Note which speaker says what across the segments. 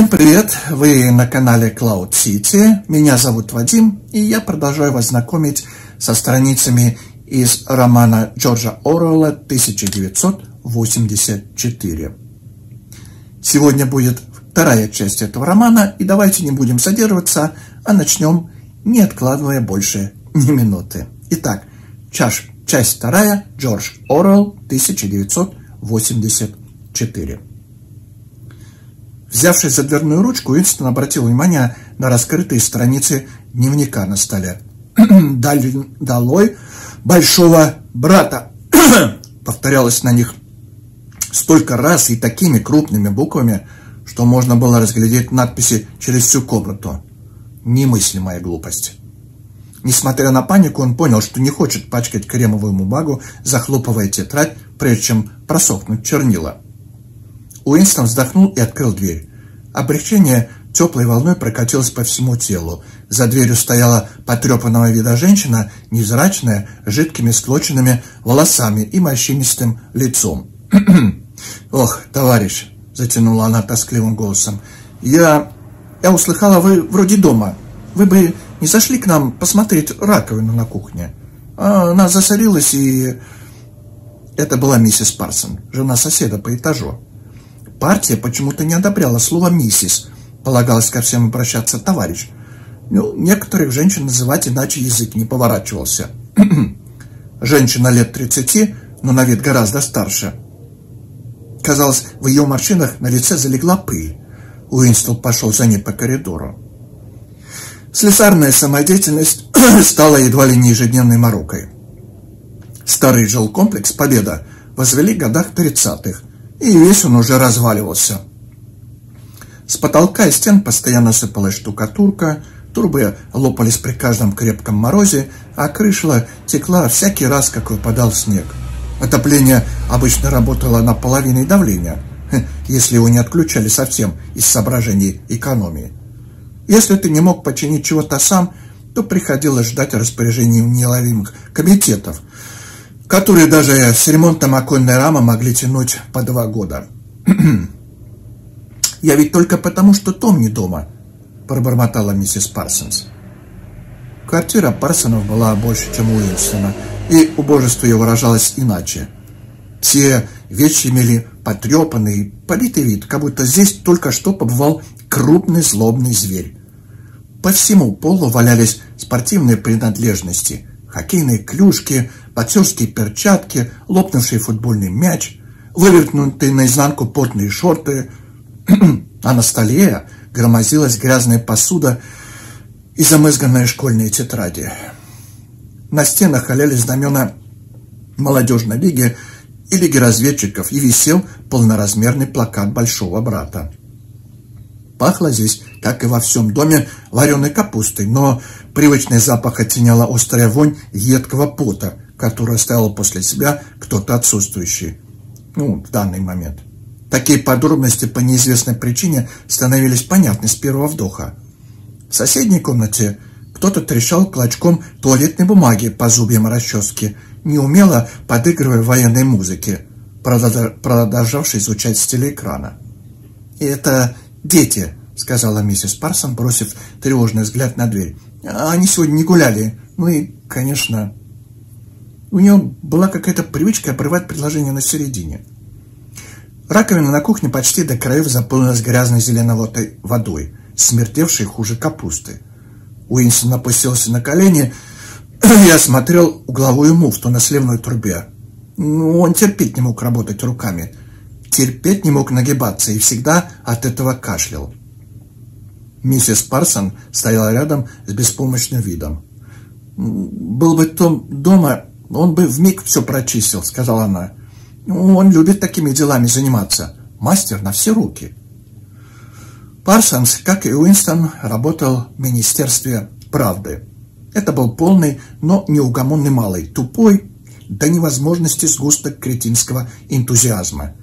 Speaker 1: Всем привет! Вы на канале Cloud City. Меня зовут Вадим, и я продолжаю вас знакомить со страницами из романа Джорджа Оруэлла 1984. Сегодня будет вторая часть этого романа, и давайте не будем задерживаться, а начнем, не откладывая больше ни минуты. Итак, часть вторая, Джордж Оруэлл, 1984. Взявшись за дверную ручку, Уинстон обратил внимание на раскрытые страницы дневника на столе. «Долой большого брата!» повторялось на них столько раз и такими крупными буквами, что можно было разглядеть надписи через всю комнату. Немыслимая глупость. Несмотря на панику, он понял, что не хочет пачкать кремовую бумагу, захлопывая тетрадь, прежде чем просохнуть чернила. Уинстон вздохнул и открыл дверь. Облегчение теплой волной прокатилось по всему телу. За дверью стояла потрепанного вида женщина, невзрачная, жидкими склоченными волосами и морщинистым лицом. «Ох, товарищ!» — затянула она тоскливым голосом. «Я... я услыхала, вы вроде дома. Вы бы не зашли к нам посмотреть раковину на кухне? А она засорилась и...» Это была миссис Парсон, жена соседа по этажу. Партия почему-то не одобряла слово «миссис», полагалось ко всем обращаться «товарищ». Ну, некоторых женщин называть иначе язык не поворачивался. Женщина лет 30, но на вид гораздо старше. Казалось, в ее морщинах на лице залегла пыль. Уинстон пошел за ней по коридору. Слесарная самодеятельность стала едва ли не ежедневной морокой. Старый жилкомплекс «Победа» возвели в годах 30-х, и весь он уже разваливался. С потолка и стен постоянно сыпалась штукатурка, трубы лопались при каждом крепком морозе, а крыша текла всякий раз, как выпадал снег. Отопление обычно работало на половине давления, если его не отключали совсем из соображений экономии. Если ты не мог починить чего-то сам, то приходилось ждать распоряжений неуловимых комитетов – которые даже с ремонтом оконной рамы могли тянуть по два года. «Я ведь только потому, что Том не дома», – пробормотала миссис Парсонс. Квартира Парсонов была больше, чем у Уинстона, и убожество ее выражалось иначе. Все вещи имели потрепанный, политый вид, как будто здесь только что побывал крупный злобный зверь. По всему полу валялись спортивные принадлежности, хоккейные клюшки, боксерские перчатки, лопнувший футбольный мяч, вывернутые наизнанку потные шорты, а на столе громозилась грязная посуда и замызганные школьные тетради. На стенах валялись знамена молодежной лиги и лиги разведчиков, и висел полноразмерный плакат большого брата. Пахло здесь, как и во всем доме, вареной капустой, но привычный запах оттеняла острая вонь едкого пота, которую оставил после себя кто-то отсутствующий. Ну, в данный момент. Такие подробности по неизвестной причине становились понятны с первого вдоха. В соседней комнате кто-то трещал клочком туалетной бумаги по зубьям расчески, неумело подыгрывая военной музыке, продолжавшей звучать с телеэкрана. «И это дети», — сказала миссис Парсон, бросив тревожный взгляд на дверь. «Они сегодня не гуляли. Ну и, конечно, у нее была какая-то привычка обрывать предложение на середине. Раковина на кухне почти до краев заполнилась грязной зеленоватой водой, смертевшей хуже капусты. Уинстон опустился на колени и осмотрел угловую муфту на сливной трубе. Ну, он терпеть не мог работать руками, терпеть не мог нагибаться и всегда от этого кашлял. Миссис Парсон стояла рядом с беспомощным видом. «Был бы Том дома, он бы вмиг все прочистил, сказала она. Он любит такими делами заниматься. Мастер на все руки. Парсонс, как и Уинстон, работал в Министерстве правды. Это был полный, но неугомонный малый, тупой до невозможности сгусток кретинского энтузиазма.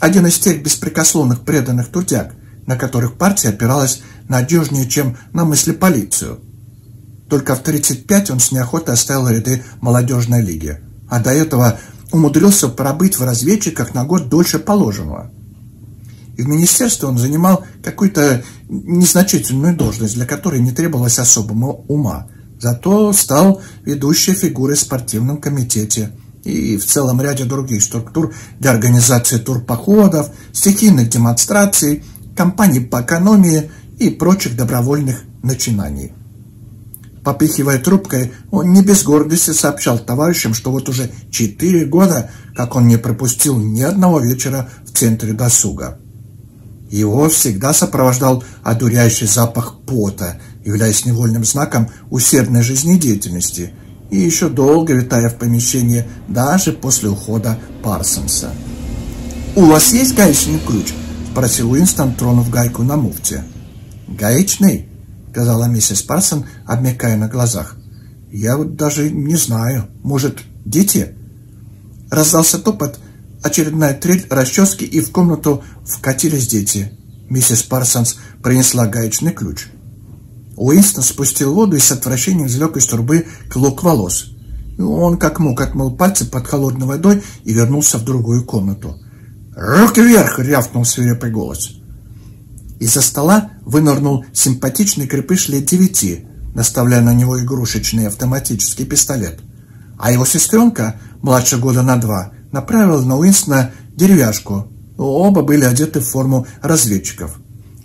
Speaker 1: Один из тех беспрекословных преданных трудяг, на которых партия опиралась надежнее, чем на мысли полицию – только в 1935 он с неохотой оставил ряды молодежной лиги, а до этого умудрился пробыть в разведчиках на год дольше положенного. и в министерстве он занимал какую-то незначительную должность, для которой не требовалось особого ума. Зато стал ведущей фигурой в спортивном комитете и в целом ряде других структур для организации турпоходов, стихийных демонстраций, кампаний по экономии и прочих добровольных начинаний. Попихивая трубкой, он не без гордости сообщал товарищам, что вот уже четыре года, как он не пропустил ни одного вечера в центре досуга. Его всегда сопровождал одуряющий запах пота, являясь невольным знаком усердной жизнедеятельности, и еще долго витая в помещении даже после ухода Парсонса. «У вас есть гаечный ключ?» – спросил Уинстон, тронув гайку на муфте. «Гаечный?» – сказала миссис Парсон, обмякая на глазах. «Я вот даже не знаю. Может, дети?» Раздался топот, очередная трель расчески, и в комнату вкатились дети. Миссис Парсонс принесла гаечный ключ. Уинстон спустил воду и с отвращением извлек из трубы клок волос. Он как мог отмыл пальцы под холодной водой и вернулся в другую комнату. «Руки вверх!» — рявкнул свирепый голос. Из-за стола вынырнул симпатичный крепыш лет девяти, наставляя на него игрушечный автоматический пистолет. А его сестренка, младше года на два, направил на Уинстона деревяшку. Оба были одеты в форму разведчиков.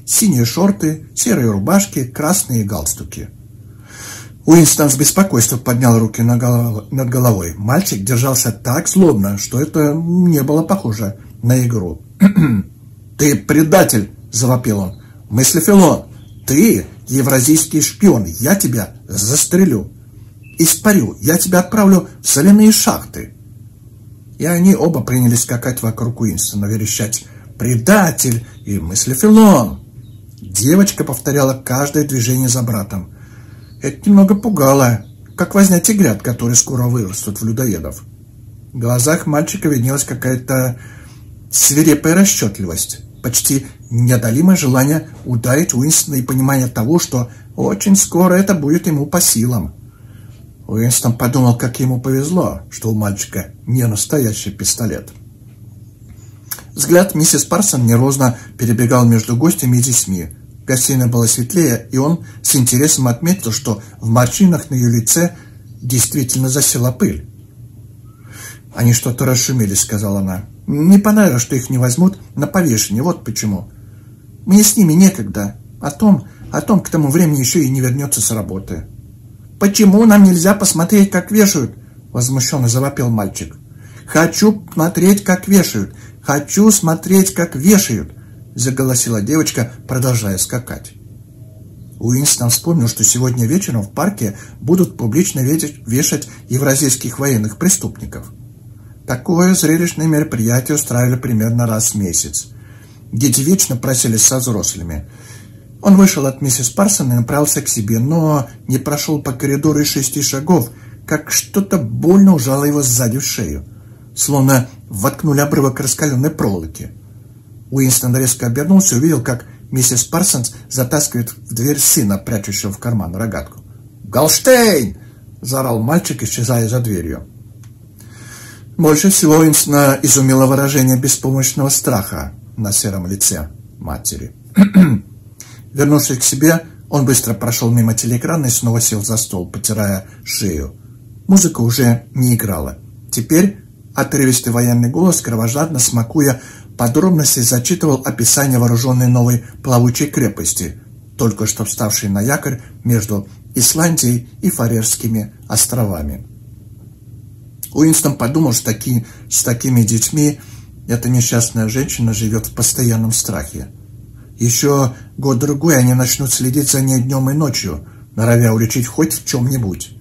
Speaker 1: Синие шорты, серые рубашки, красные галстуки. Уинстон с беспокойством поднял руки над головой. Мальчик держался так злобно, что это не было похоже на игру. «Ты предатель!» – завопил он. «Мыслефилон, ты евразийский шпион, я тебя застрелю. Испарю, я тебя отправлю в соляные шахты». И они оба принялись скакать вокруг Уинстона, верещать «Предатель!» и «Мыслефилон!». Девочка повторяла каждое движение за братом. Это немного пугало, как возня тигрят, которые скоро вырастут в людоедов. В глазах мальчика виднелась какая-то свирепая расчетливость, почти неодолимое желание ударить Уинстона и понимание того, что очень скоро это будет ему по силам. Уинстон подумал, как ему повезло, что у мальчика не настоящий пистолет. Взгляд миссис Парсон нервозно перебегал между гостями и детьми. Гостиная была светлее, и он с интересом отметил, что в морщинах на ее лице действительно засела пыль. «Они что-то расшумели», — сказала она. «Не понравилось, что их не возьмут на повешение, вот почему. Мне с ними некогда. О том, о том к тому времени еще и не вернется с работы». «Почему нам нельзя посмотреть, как вешают?» Возмущенно завопил мальчик. «Хочу смотреть, как вешают! Хочу смотреть, как вешают!» Заголосила девочка, продолжая скакать. Уинстон вспомнил, что сегодня вечером в парке будут публично вешать евразийских военных преступников. Такое зрелищное мероприятие устраивали примерно раз в месяц. Дети вечно просились со взрослыми – он вышел от миссис Парсон и направился к себе, но не прошел по коридору и шести шагов, как что-то больно ужало его сзади в шею, словно воткнули обрывок раскаленной проволоки. Уинстон резко обернулся и увидел, как миссис Парсонс затаскивает в дверь сына, прячущего в карман рогатку. «Голштейн!» – заорал мальчик, исчезая за дверью. Больше всего Уинстона изумило выражение беспомощного страха на сером лице матери. Вернувшись к себе, он быстро прошел мимо телеэкрана и снова сел за стол, потирая шею. Музыка уже не играла. Теперь отрывистый военный голос, кровожадно смакуя подробности, зачитывал описание вооруженной новой плавучей крепости, только что вставшей на якорь между Исландией и Фарерскими островами. Уинстон подумал, что таки, с такими детьми эта несчастная женщина живет в постоянном страхе. Еще год-другой они начнут следить за ней днем и ночью, норовя уличить хоть в чем-нибудь.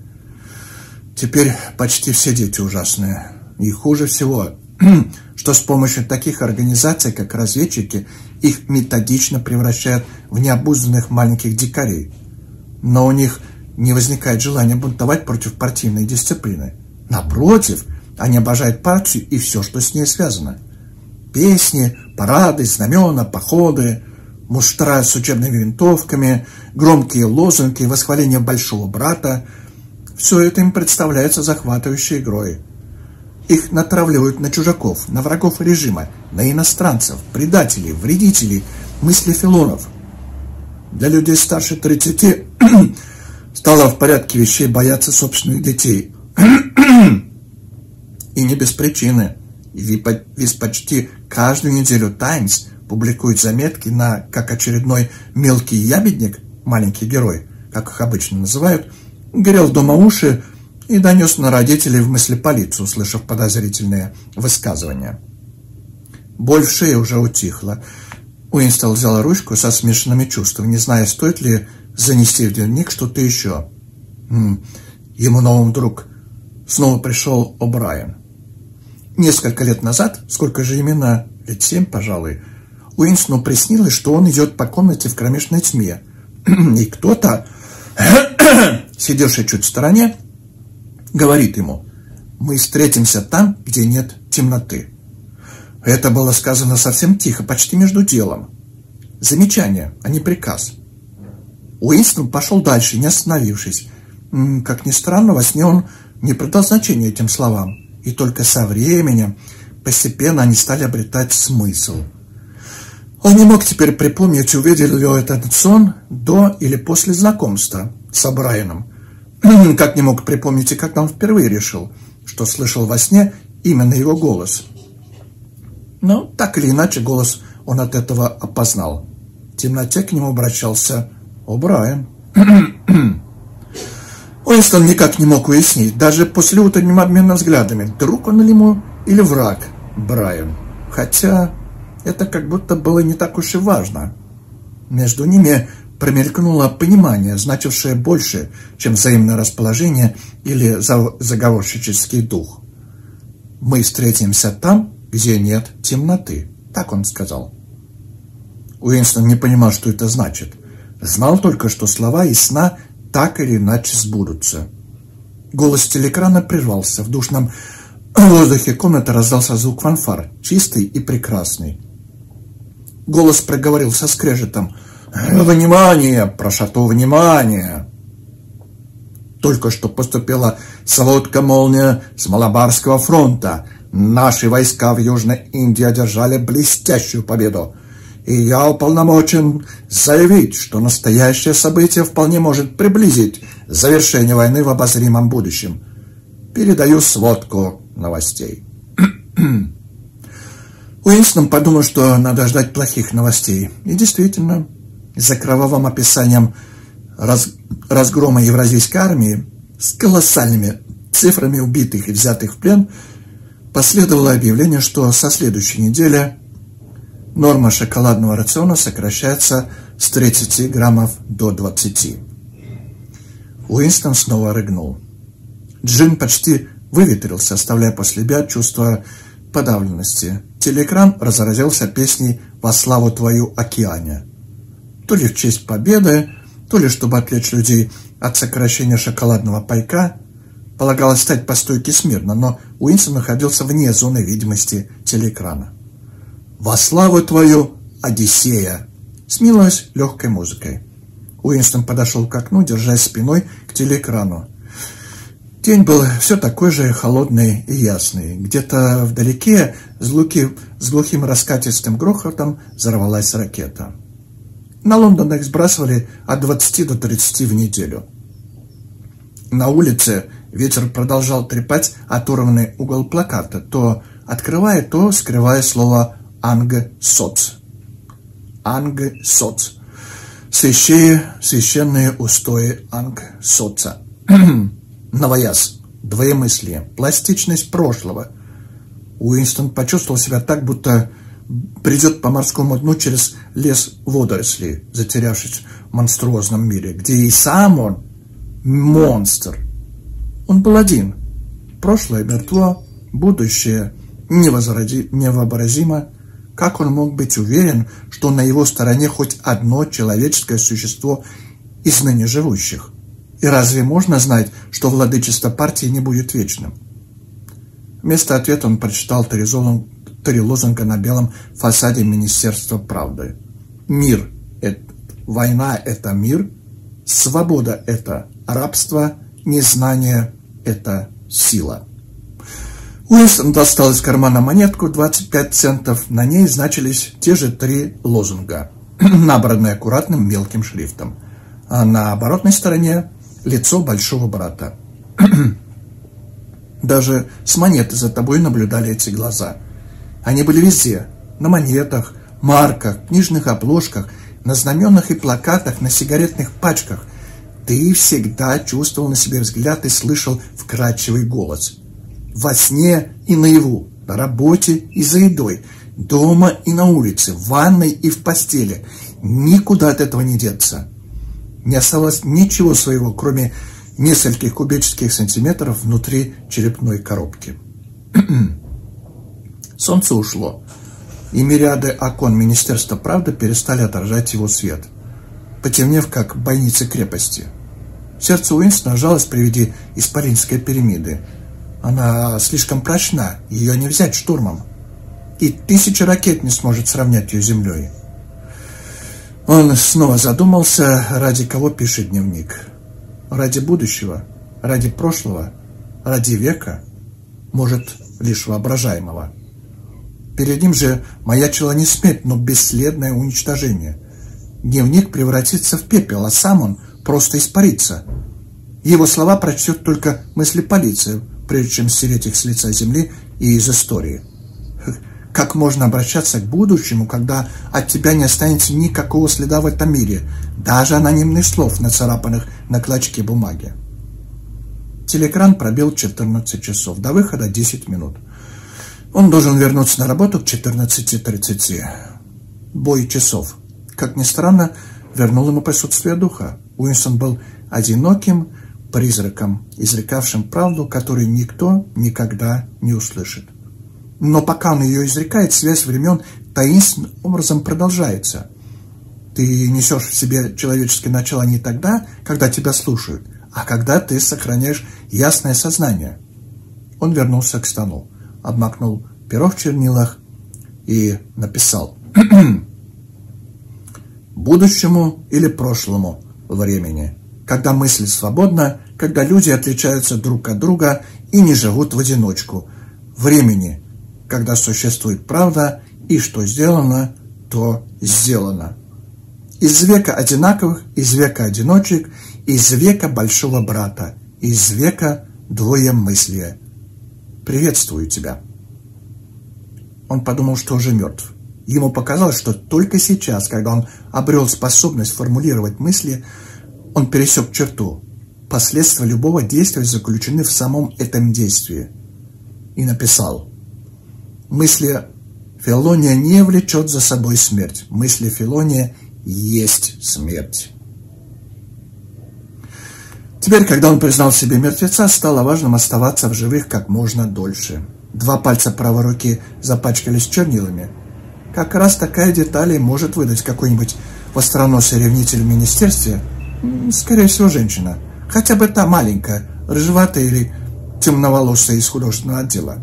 Speaker 1: Теперь почти все дети ужасные. И хуже всего, что с помощью таких организаций, как разведчики, их методично превращают в необузданных маленьких дикарей. Но у них не возникает желания бунтовать против партийной дисциплины. Напротив, они обожают партию и все, что с ней связано. Песни, парады, знамена, походы, муштра с учебными винтовками, громкие лозунги, восхваление большого брата. Все это им представляется захватывающей игрой. Их натравливают на чужаков, на врагов режима, на иностранцев, предателей, вредителей, мыслефилонов. Для людей старше 30 стало в порядке вещей бояться собственных детей. И не без причины. Ведь почти каждую неделю «Таймс» публикует заметки на, как очередной мелкий ябедник, маленький герой, как их обычно называют, горел дома уши и донес на родителей в мысли полицию, услышав подозрительные высказывания. Боль в шее уже утихла. Уинстон взял ручку со смешанными чувствами, не зная, стоит ли занести в дневник что-то еще. М -м, ему новым вдруг снова пришел О'Брайен. Несколько лет назад, сколько же именно, лет семь, пожалуй, Уинстону приснилось, что он идет по комнате в кромешной тьме, и кто-то, сидевший чуть в стороне, говорит ему, «Мы встретимся там, где нет темноты». Это было сказано совсем тихо, почти между делом. Замечание, а не приказ. Уинстон пошел дальше, не остановившись. Как ни странно, во сне он не придал значения этим словам. И только со временем постепенно они стали обретать смысл. Он не мог теперь припомнить, увидел ли этот сон до или после знакомства с Брайаном. Как не мог припомнить и как он впервые решил, что слышал во сне именно его голос. Но так или иначе голос он от этого опознал. В темноте к нему обращался О'Брайен. Уинстон никак не мог уяснить, даже после утреннего обмена взглядами, друг он ли ему или враг Брайан. Хотя это как будто было не так уж и важно. Между ними промелькнуло понимание, значившее больше, чем взаимное расположение или заговорщический дух. «Мы встретимся там, где нет темноты», — так он сказал. Уинстон не понимал, что это значит. Знал только, что слова из сна так или иначе сбудутся. Голос телекрана прервался. В душном воздухе комнаты раздался звук фанфар, чистый и прекрасный. Голос проговорил со скрежетом — «Внимание! Прошу внимание!» Только что поступила сводка молния с Малабарского фронта. Наши войска в Южной Индии одержали блестящую победу. И я уполномочен заявить, что настоящее событие вполне может приблизить завершение войны в обозримом будущем. Передаю сводку новостей. Уинстон подумал, что надо ждать плохих новостей. И действительно, за кровавым описанием раз, разгрома евразийской армии с колоссальными цифрами убитых и взятых в плен последовало объявление, что со следующей недели норма шоколадного рациона сокращается с 30 граммов до 20. Уинстон снова рыгнул. Джин почти выветрился, оставляя после себя чувство подавленности. Телеэкран разразился песней «Во славу твою, океане» то ли в честь победы, то ли чтобы отвлечь людей от сокращения шоколадного пайка, полагалось стать по стойке смирно, но Уинсон находился вне зоны видимости телеэкрана. «Во славу твою, Одиссея!» Смилась легкой музыкой. Уинстон подошел к окну, держась спиной к телеэкрану. День был все такой же холодный и ясный. Где-то вдалеке с, луки, с глухим раскатистым грохотом взорвалась ракета. На Лондон их сбрасывали от 20 до 30 в неделю. На улице ветер продолжал трепать оторванный угол плаката, то открывая, то скрывая слово «Анг-соц». «Анг-соц». Свящие, священные устои Анг-соца. Новояз. Двоемыслие. Пластичность прошлого. Уинстон почувствовал себя так, будто придет по морскому дну через лес водорослей, затерявшись в монструозном мире, где и сам он монстр. Он был один. Прошлое мертво, будущее невозради, невообразимо. Как он мог быть уверен, что на его стороне хоть одно человеческое существо из ныне живущих? И разве можно знать, что владычество партии не будет вечным? Вместо ответа он прочитал три лозунга на белом фасаде Министерства правды. Мир – это война – это мир, свобода – это рабство, незнание – это сила. Уинстон достал из кармана монетку 25 центов. На ней значились те же три лозунга, набранные аккуратным мелким шрифтом. А на оборотной стороне лицо большого брата. Даже с монеты за тобой наблюдали эти глаза. Они были везде. На монетах, марках, книжных обложках, на знаменах и плакатах, на сигаретных пачках. Ты всегда чувствовал на себе взгляд и слышал вкрадчивый голос. Во сне и наяву, на работе и за едой, дома и на улице, в ванной и в постели. Никуда от этого не деться. Не осталось ничего своего, кроме нескольких кубических сантиметров внутри черепной коробки. Солнце ушло, и мириады окон Министерства правды перестали отражать его свет, потемнев, как бойницы крепости. Сердце Уинстона жалось при виде Испаринской пирамиды. Она слишком прочна, ее не взять штурмом. И тысяча ракет не сможет сравнять ее с землей. Он снова задумался, ради кого пишет дневник. Ради будущего, ради прошлого, ради века, может, лишь воображаемого. Перед ним же маячила не смерть, но бесследное уничтожение. Дневник превратится в пепел, а сам он просто испарится. Его слова прочтет только мысли полиции, прежде чем стереть их с лица земли и из истории. Как можно обращаться к будущему, когда от тебя не останется никакого следа в этом мире, даже анонимных слов, нацарапанных на клочке бумаги? Телекран пробил 14 часов, до выхода 10 минут. Он должен вернуться на работу к 14.30. Бой часов. Как ни странно, вернул ему присутствие духа. Уинстон был одиноким призраком, изрекавшим правду, которую никто никогда не услышит. Но пока он ее изрекает, связь времен таинственным образом продолжается. Ты несешь в себе человеческое начало не тогда, когда тебя слушают, а когда ты сохраняешь ясное сознание. Он вернулся к стану, обмакнул перо в чернилах и написал «Будущему или прошлому времени, когда мысль свободна, когда люди отличаются друг от друга и не живут в одиночку, времени, когда существует правда, и что сделано, то сделано. Из века одинаковых, из века одиночек, из века большого брата, из века двоемыслия. Приветствую тебя. Он подумал, что уже мертв. Ему показалось, что только сейчас, когда он обрел способность формулировать мысли, он пересек черту. Последствия любого действия заключены в самом этом действии. И написал – Мысли Филония не влечет за собой смерть. Мысли Филония есть смерть. Теперь, когда он признал себе мертвеца, стало важным оставаться в живых как можно дольше. Два пальца правой руки запачкались чернилами. Как раз такая деталь может выдать какой-нибудь востроносый ревнитель в министерстве, скорее всего, женщина. Хотя бы та маленькая, рыжеватая или темноволосая из художественного отдела.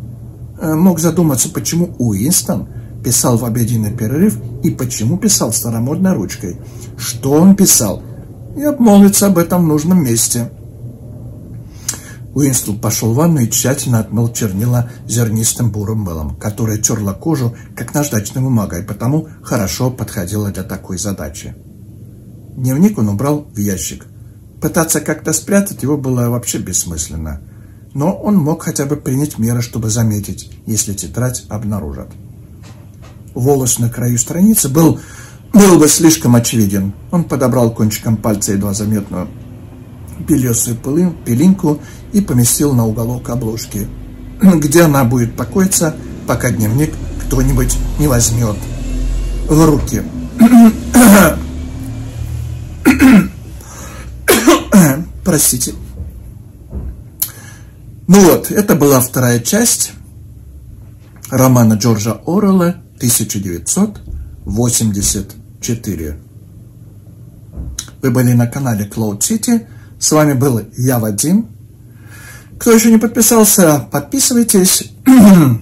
Speaker 1: Э, мог задуматься, почему Уинстон писал в обеденный перерыв и почему писал старомодной ручкой. Что он писал? И обмолвиться об этом в нужном месте. Уинстон пошел в ванну и тщательно отмыл чернила зернистым бурым мылом, которое терло кожу, как наждачной бумагой, потому хорошо подходило для такой задачи. Дневник он убрал в ящик. Пытаться как-то спрятать его было вообще бессмысленно – но он мог хотя бы принять меры, чтобы заметить, если тетрадь обнаружат. Волос на краю страницы был, был бы слишком очевиден. Он подобрал кончиком пальца едва заметную белесую пылинку и поместил на уголок обложки, где она будет покоиться, пока дневник кто-нибудь не возьмет в руки. Простите. Ну вот, это была вторая часть романа Джорджа Орелла 1984. Вы были на канале Cloud City. С вами был я, Вадим. Кто еще не подписался, подписывайтесь.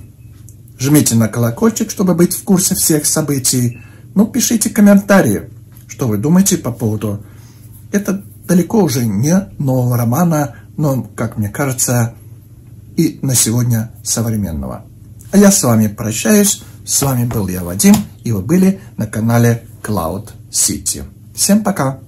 Speaker 1: Жмите на колокольчик, чтобы быть в курсе всех событий. Ну, пишите комментарии, что вы думаете по поводу. Это далеко уже не нового романа, но, как мне кажется, и на сегодня современного. А я с вами прощаюсь. С вами был я, Вадим, и вы были на канале Cloud City. Всем пока!